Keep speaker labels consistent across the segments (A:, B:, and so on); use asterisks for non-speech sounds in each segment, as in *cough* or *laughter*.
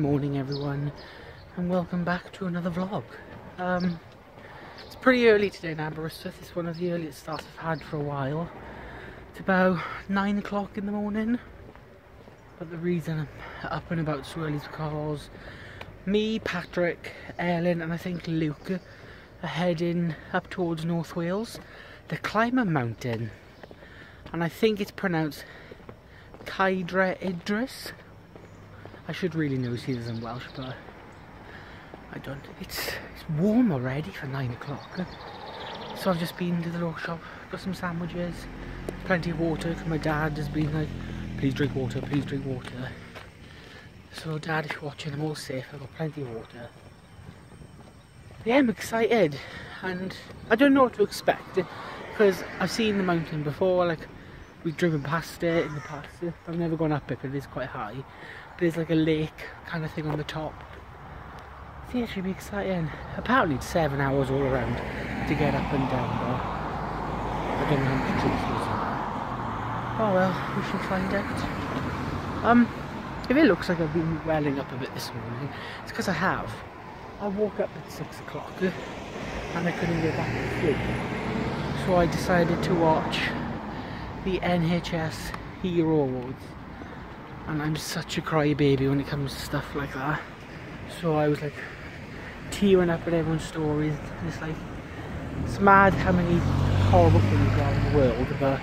A: Good morning everyone and welcome back to another vlog. Um, it's pretty early today in Aberystwyth, it's one of the earliest starts I've had for a while. It's about 9 o'clock in the morning but the reason I'm up and about so early is because me, Patrick, Ellen and I think Luke are heading up towards North Wales to climb a mountain and I think it's pronounced Caedre Idris I should really know Caesars in Welsh, but I don't. It's it's warm already for nine o'clock. So I've just been to the local shop, got some sandwiches, plenty of water. Cause my dad has been like, please drink water, please drink water. So dad, if you're watching, I'm all safe. I've got plenty of water. Yeah, I'm excited, and I don't know what to expect because I've seen the mountain before. Like we've driven past it in the past. I've never gone up it, but it is quite high there's like a lake kind of thing on the top. I think it should be exciting. Apparently it's seven hours all around to get up and down, but I don't know how much truth is Oh well, we shall find out. Um, if it looks like I've been welling up a bit this morning, it's because I have. I woke up at six o'clock and I couldn't get back to sleep. So I decided to watch the NHS Hero Awards and I'm such a crybaby when it comes to stuff like that. So I was like tearing up at everyone's stories. It's like it's mad how many horrible things are in the world, but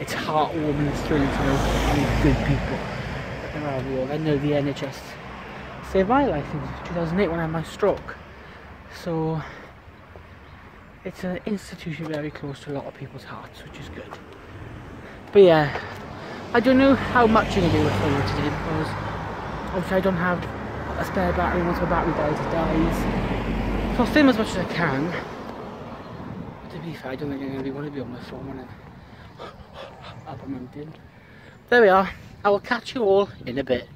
A: it's heartwarming and thrilling to know how many good people around the world. I know the NHS saved my life in 2008 when I had my stroke. So it's an institution very close to a lot of people's hearts, which is good. But yeah, I don't know how much I'm going to do with filming today because obviously I don't have a spare battery. Once my battery dies, it dies. So I'll film as much as I can. But to be fair, I don't think I'm going to be want to be on my phone when I'm up mountain. There we are. I will catch you all in a bit.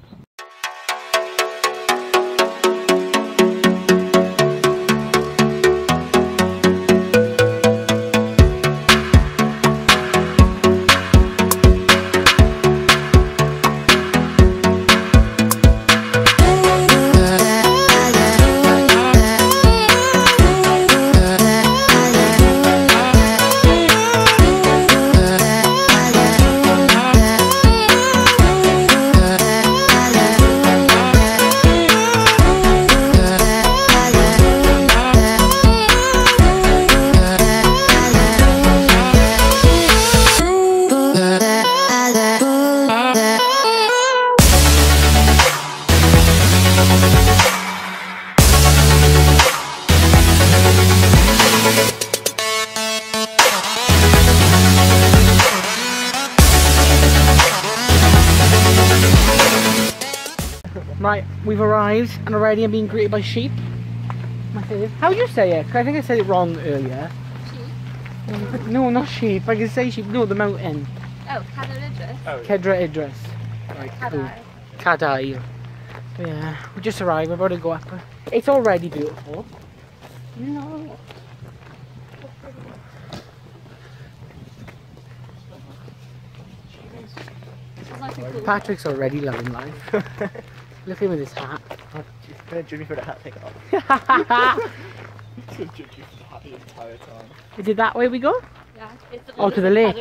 A: We've arrived and already I'm being greeted by sheep. My favourite. How do you say it? I think I said it wrong earlier. Sheep? No, not sheep. I can say sheep. No, the mountain.
B: Oh, Cedr Idris.
A: Oh. Cedra Idris. Right, cool. Cadair. Yeah, we just arrived. We're about to go up. It's already beautiful. No. Patrick's already loving life. *laughs* Look at him with his hat.
C: Oh, gonna judge me for the hat take *laughs* off.
A: Is it that way we go?
B: Yeah, it's
A: Oh, to the lake.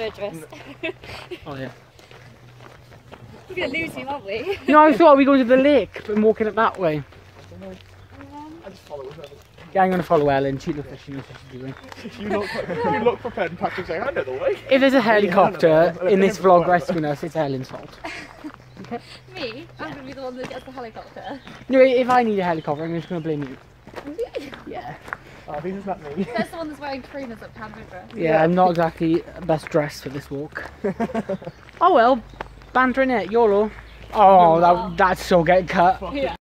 B: oh
A: yeah. *laughs*
B: We're gonna lose him, aren't we? *laughs*
A: No, I thought we go to the lake, but walking it that way.
C: I just follow whoever.
A: Yeah, I'm gonna follow Ellen. She looks like she knows what she's doing.
C: You look, you look prepared and Patrick's like, I know the way.
A: If there's a helicopter
C: Yeah,
A: in this vlog
C: yeah.
A: rescuing us, it's Ellen's fault. *laughs*
B: Me? I'm gonna be the one that gets the helicopter.
A: No, if I need a helicopter, I'm just gonna blame you. Yeah.
C: Oh, this is not me.
B: That's the one that's wearing trainers at Cadair Idris. *laughs*
A: Yeah, I'm not exactly best dressed for this walk. *laughs* oh well, bantering it, YOLO. Oh, that, that's so getting cut.
B: Yeah.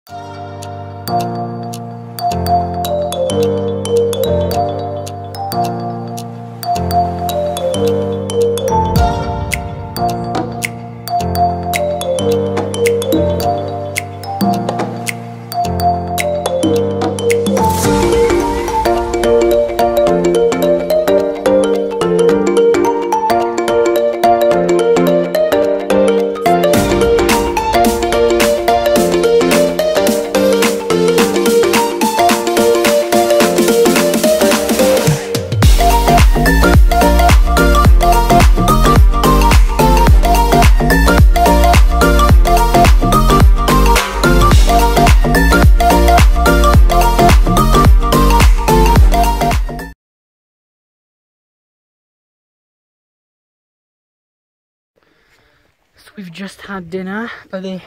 A: We've just had dinner by the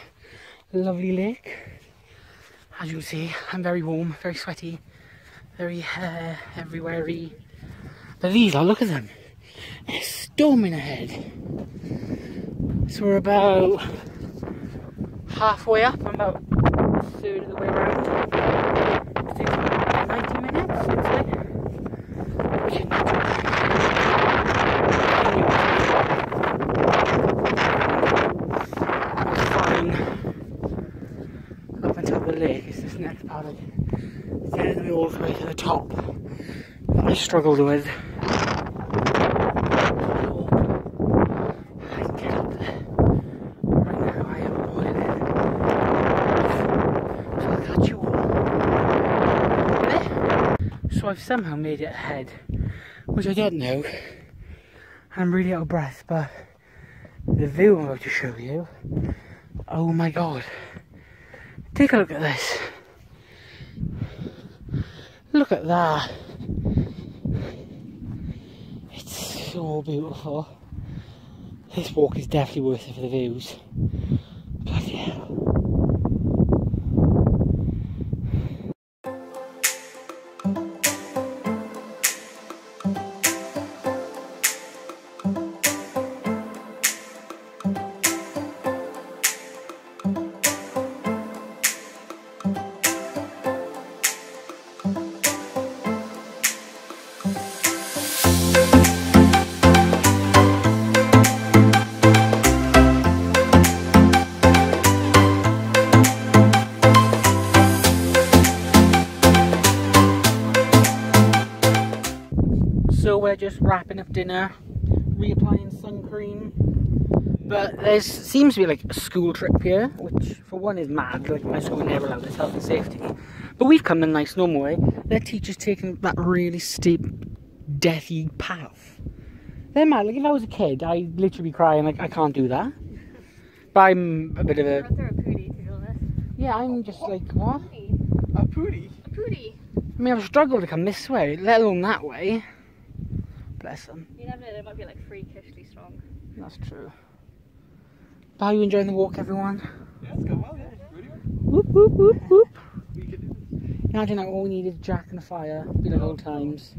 A: lovely lake. As you see, I'm very warm, very sweaty, very uh, everywhere But these are, look at them. They're storming ahead. So we're about halfway up, I'm about a third of the way around. It takes about 90 minutes, I'd say. Which is not too bad. Fine. Up on top of the lake is this next part of it. Getting me all the way to the top. That I struggled with. I can get up there. Right now I am with. So I've somehow made it ahead, which I don't know. I'm really out of breath, but the view I'm about to show you, oh my god. Take a look at this. Look at that. It's so beautiful. Oh, this walk is definitely worth it for the views. Just wrapping up dinner, reapplying sun cream. But there seems to be like a school trip here, which for one is mad. Like my school never allowed this health and safety. But we've come a nice normal way. Their teachers taking that really steep, deathy path. They're mad. Like if I was a kid, I'd literally be crying like I can't do that. But I'm a bit of a
B: up there a pootie, to be honest.
A: yeah. I'm just like what?
C: A pootie?
B: A pootie.
A: I mean, I've struggled to come this way, let alone that way. Bless them.
B: You never know, they might be like freakishly strong.
A: That's true. But how are you enjoying the walk, everyone?
C: Yeah, it's going well, yeah. Really well.
A: Whoop whoop whoop whoop.
C: We could do
A: Imagine like all we needed is Jack and a fire, be like old times.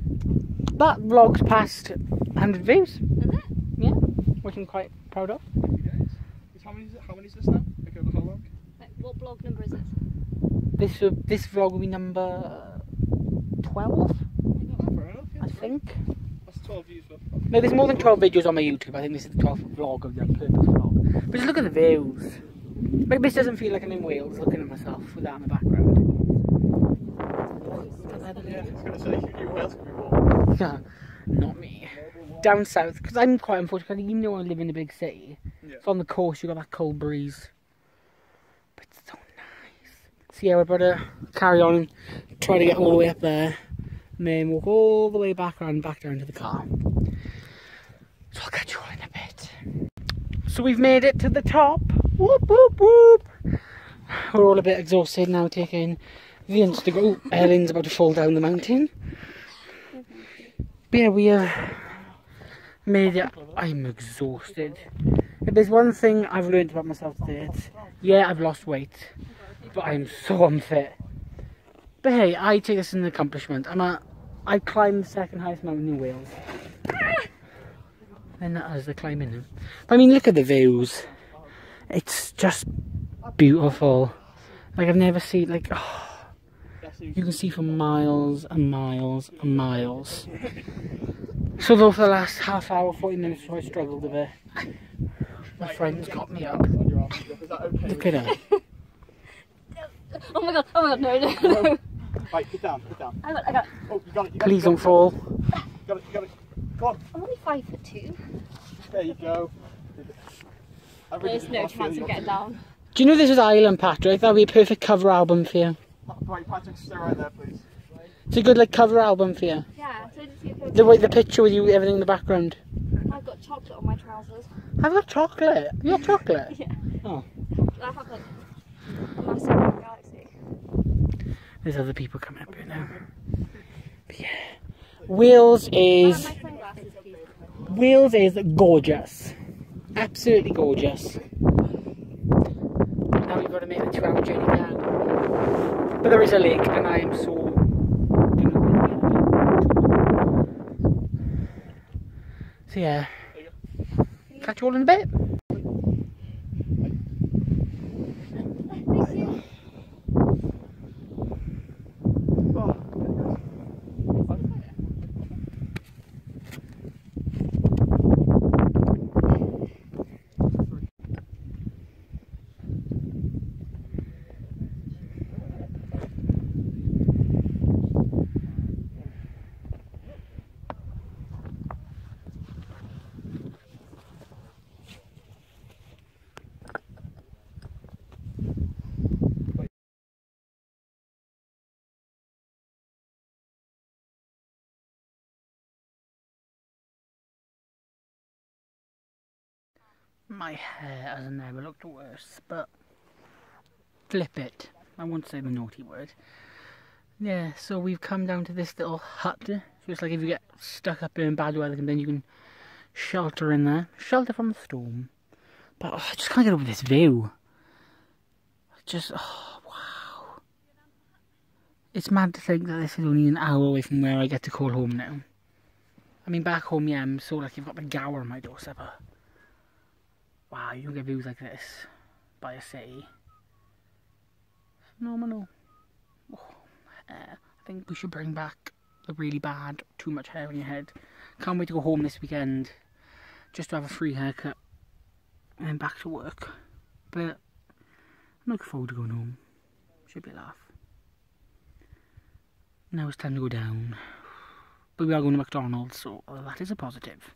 A: That vlog's past 100 views,
B: Is it?
A: yeah, which I'm quite proud of.
C: this. Happy days. Is- How many is it? How many is this now? Like over how long?
B: Like, what blog number is this?
A: This will- this vlog will be number 12,
C: Oh, fair enough, yeah.
A: I think.
C: That's 12 views worth.
A: No, there's more than 12 videos on my YouTube. I think this is the 12th vlog of the Purpose vlog. But just look at the views. Like this doesn't feel like I'm in Wales looking at myself with that in the background.
C: Yeah, I was going to say, who else could be more?
A: Yeah, *laughs* not me. Down south, because I'm quite unfortunate, even though I live in a big city,
C: Yeah.
A: it's on the coast, you've got that cold breeze. But it's so nice. So yeah, we're about to carry on and try to get all the way up there, and then walk all the way back around, back down to the car. So I'll catch you all in a bit. So we've made it to the top. Whoop, whoop, whoop. We're all a bit exhausted now, taking the Instagram. Oh, Ellen's about to fall down the mountain. But yeah, we have made it. I'm exhausted. If there's one thing I've learned about myself today, it's yeah, I've lost weight, but I'm so unfit. But hey, I take this as an accomplishment. I'm a, I climbed the second highest mountain in Wales. And that as the climbing them. But I mean, look at the views. It's just beautiful. Like I've never seen like. Oh, you can see for miles and miles and miles. So though for the last half hour, 40 minutes, I struggled a bit. My friends got me up.
C: On your arm. Is that okay?
A: Look at her. *laughs*
B: Oh my god, oh my god, no, no, no.
C: Right, get down, get down.
B: I got, I got,
C: Oh, you got it, you got
A: Please
C: it.
A: don't fall.
C: You got it, you got it. Come on,
B: I'm only five foot two.
C: there you go. Really
B: There's no chance
C: you.
B: of getting down.
A: Do you know this is Island, Patrick? That would be a perfect cover album for you.
C: Right, Patrick, stay right there, please.
A: It's a good like cover album for you.
B: Yeah, so just
A: The way the picture with you, everything in the background.
B: I've got chocolate on my trousers.
A: I've got chocolate. You got chocolate? *laughs*
B: Yeah.
A: Oh.
B: I have like a massive galaxy.
A: There's other people coming up here now. But yeah. Wales is. Wales is gorgeous. Absolutely gorgeous. now you've got to make the two hour journey down. But there is a lake and I am so So yeah. Catch you all in a bit. My hair has never looked worse, but flip it. I won't say the naughty word. Yeah, so we've come down to this little hut. So it's like if you get stuck up in bad weather, then you can shelter in there. Shelter from the storm. But oh, I just can't get over this view. Just, oh, wow. It's mad to think that this is only an hour away from where I get to call home now. I mean, back home, yeah, I'm so like you've got the Gower on my doorstep. Wow, you get views like this by a city. Phenomenal. Oh, uh, I think we should bring back the really bad, too much hair on your head. Can't wait to go home this weekend just to have a free haircut and back to work. But I'm looking forward to going home. Should be a laugh. Now it's time to go down. *sighs* But we are going to McDonald's, so that is a positive.